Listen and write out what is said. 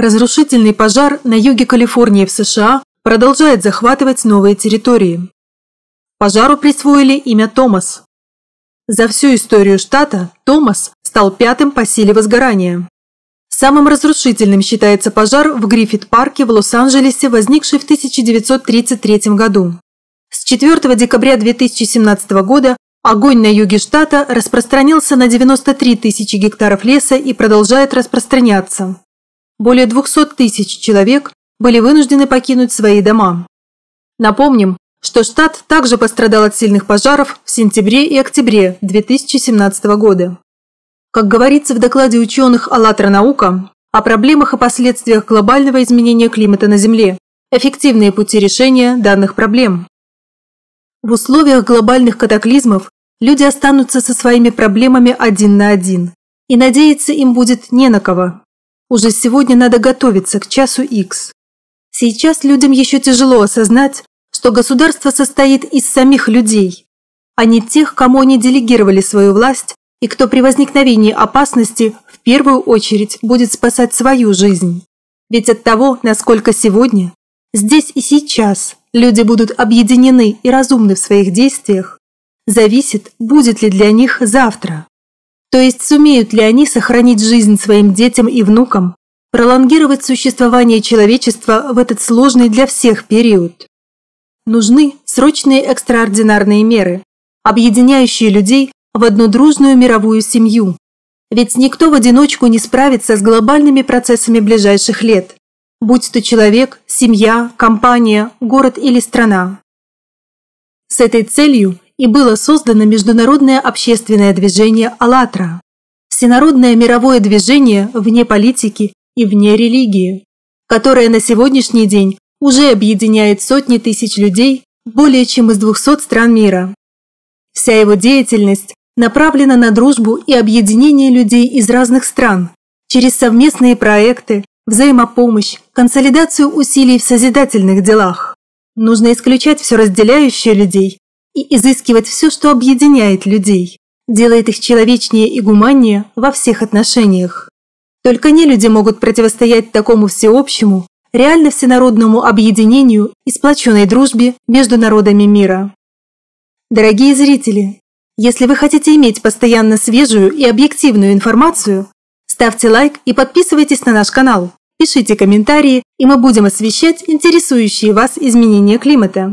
Разрушительный пожар на юге Калифорнии в США продолжает захватывать новые территории. Пожару присвоили имя Томас. За всю историю штата Томас стал пятым по силе возгорания. Самым разрушительным считается пожар в Гриффит-парке в Лос-Анджелесе, возникший в 1933 году. С 4 декабря 2017 года огонь на юге штата распространился на 93 тысячи гектаров леса и продолжает распространяться. Более 200 тысяч человек были вынуждены покинуть свои дома. Напомним, что штат также пострадал от сильных пожаров в сентябре и октябре 2017 года. Как говорится в докладе ученых «АЛЛАТРА наука» о проблемах и последствиях глобального изменения климата на Земле, эффективные пути решения данных проблем. В условиях глобальных катаклизмов люди останутся со своими проблемами один на один, и надеяться им будет не на кого. Уже сегодня надо готовиться к часу X. Сейчас людям еще тяжело осознать, что государство состоит из самих людей, а не тех, кому они делегировали свою власть и кто при возникновении опасности в первую очередь будет спасать свою жизнь. Ведь от того, насколько сегодня, здесь и сейчас люди будут объединены и разумны в своих действиях, зависит, будет ли для них завтра. То есть сумеют ли они сохранить жизнь своим детям и внукам, пролонгировать существование человечества в этот сложный для всех период. Нужны срочные экстраординарные меры, объединяющие людей в одну дружную мировую семью. Ведь никто в одиночку не справится с глобальными процессами ближайших лет, будь то человек, семья, компания, город или страна. С этой целью и было создано международное общественное движение «АЛЛАТРА» – всенародное мировое движение вне политики и вне религии, которое на сегодняшний день уже объединяет сотни тысяч людей более чем из 200 стран мира. Вся его деятельность направлена на дружбу и объединение людей из разных стран через совместные проекты, взаимопомощь, консолидацию усилий в созидательных делах. Нужно исключать все разделяющее людей и изыскивать все, что объединяет людей, делает их человечнее и гуманнее во всех отношениях. Только не люди могут противостоять такому всеобщему, реально всенародному объединению и сплоченной дружбе между народами мира. Дорогие зрители, если вы хотите иметь постоянно свежую и объективную информацию, ставьте лайк и подписывайтесь на наш канал, пишите комментарии, и мы будем освещать интересующие вас изменения климата.